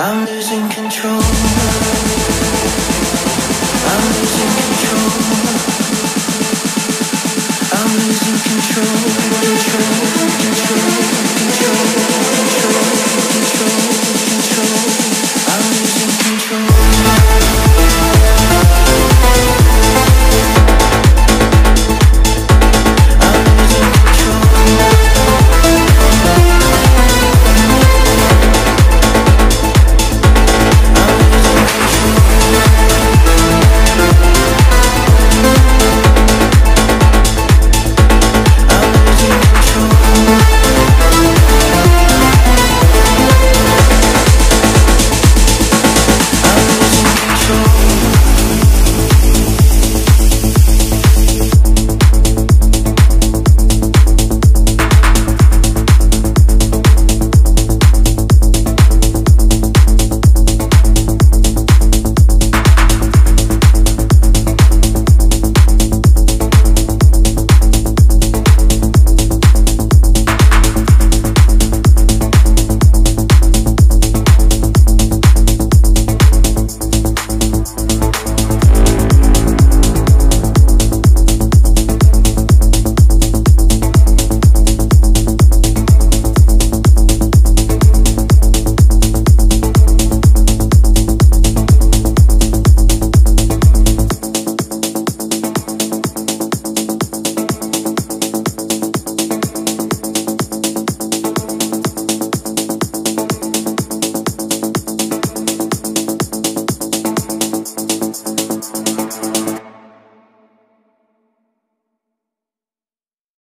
I'm losing control.